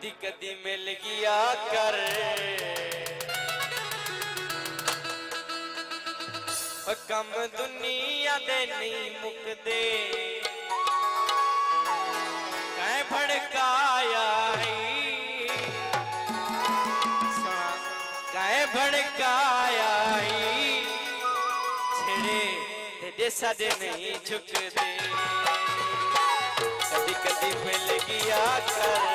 कदी कदी मिल गया कर। कम दुनिया दे नहीं मुकदे। मैं भड़काया कै भड़काया छेड़े, तेरे सारे नहीं झुकते कदी कदी मिल गया कर।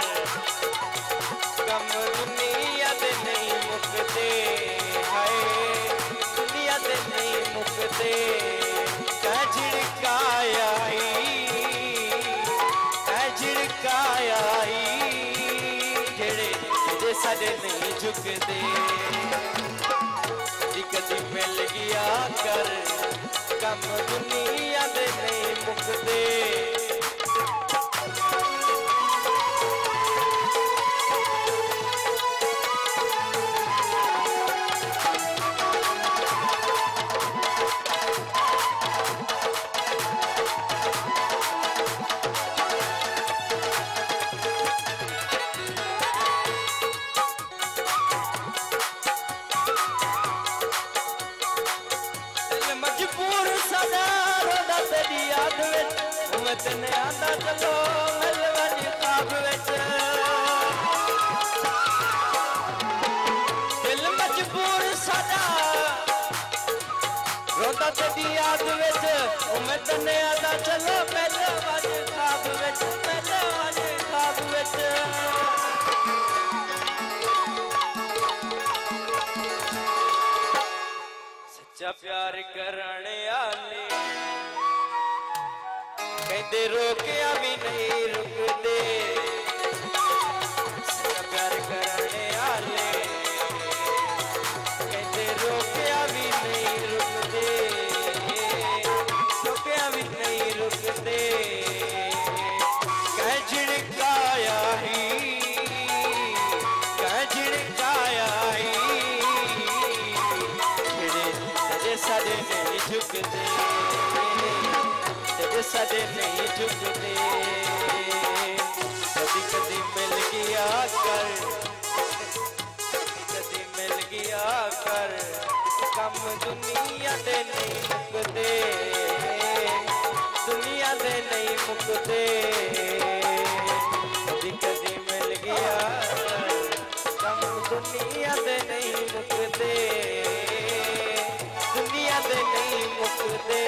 ਸਾਡੇ ਨਹੀਂ ਝੁਕਦੇ ਕਦੀ ਕਦੀ ਮਿਲ ਗਿਆ ਕਰ ਕਮ ਦੁਨੀਆ ਦੇ ਨਹੀਂ ਮੁੱਕਦੇ ਵਿੱਚ ਮੈਂ ਆਂਦਾ ਚਲੋ ਮਿਲਵਨੀ ਖਾਬ ਵਿੱਚ ਦਿਲ ਮਜਬੂਰ ਸਾਡਾ ਰੋਦਾ ਤੇਰੀ ਯਾਦ ਵਿੱਚ ਮੈਂ ਤੈਨੂੰ ਆਂਦਾ ਚਲੋ ਮਿਲਵਨੀ ਖਾਬ ਵਿੱਚ ਮਿਲਵਨੀ ਖਾਬ ਵਿੱਚ ਸੱਚਾ ਪਿਆਰ ਕਰਨ ਆਲੇ ਕਹਿੰਦੇ ਰੋਕਿਆ ਵੀ ਨਹੀਂ ਰੁਕਦੇ ਸੱਚਾ ਪਿਆਰ ਕਰਨ ਆਲੇ ਕਹਿੰਦੇ ਰੋਕਿਆ ਵੀ ਨਹੀਂ ਰੁਕਦੇ ਰੋਕਿਆ ਵੀ ਨਹੀਂ ਰੁਕਦੇ ਕਹਿ ਝਿੜਕਾਇਆ ਹੀ ਕਹਿ ਝਿੜਕਾਇਆ ਹੀ ਜਿਹੜੇ ਤੇਰੇ ਸਾਡੇ ਨਹੀਂ ਝੁਕਦੇ सदे नहीं झुकते। कभी कभी मिल गया कर, कभी मिल गया कर, कम दुनिया दे नहीं मुकते। दुनिया दे नहीं मुकते। कभी कभी मिल गया कम दुनिया दे नहीं मुकते। दुनिया दे नहीं मुकते।